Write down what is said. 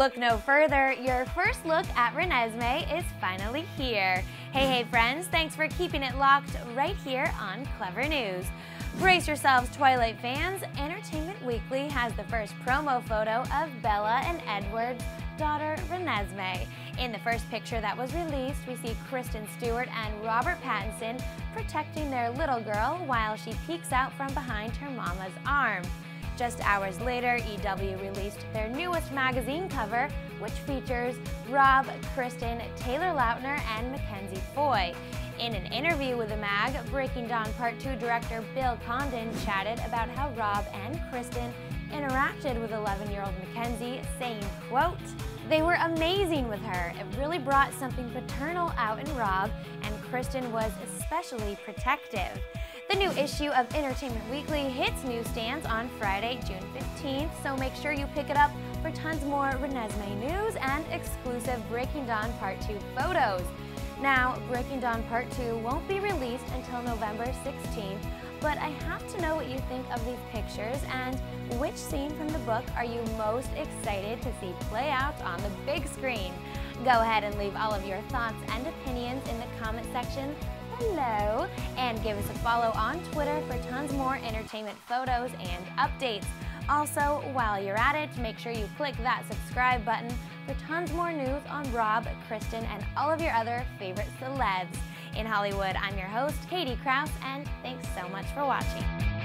Look no further, your first look at Renesmee is finally here. Hey, hey friends, thanks for keeping it locked right here on Clevver News. Brace yourselves, Twilight fans. Entertainment Weekly has the first promo photo of Bella and Edward's daughter, Renesmee. In the first picture that was released, we see Kristen Stewart and Robert Pattinson protecting their little girl while she peeks out from behind her mama's arm. Just hours later, EW released their newest magazine cover, which features Rob, Kristen, Taylor Lautner, and Mackenzie Foy. In an interview with the mag, Breaking Dawn Part 2 director Bill Condon chatted about how Rob and Kristen interacted with 11-year-old Mackenzie, saying, quote, they were amazing with her. It really brought something paternal out in Rob, and Kristen was especially protective. The new issue of Entertainment Weekly hits newsstands on Friday, June 15th, so make sure you pick it up for tons more Renesmee news and exclusive Breaking Dawn Part 2 photos. Now, Breaking Dawn Part 2 won't be released until November 16th, but I have to know what you think of these pictures and which scene from the book are you most excited to see play out on the big screen. Go ahead and leave all of your thoughts and opinions in the comment section and give us a follow on Twitter for tons more entertainment photos and updates. Also, while you're at it, make sure you click that subscribe button for tons more news on Rob, Kristen, and all of your other favorite celebs. In Hollywood, I'm your host, Katie Krause, and thanks so much for watching.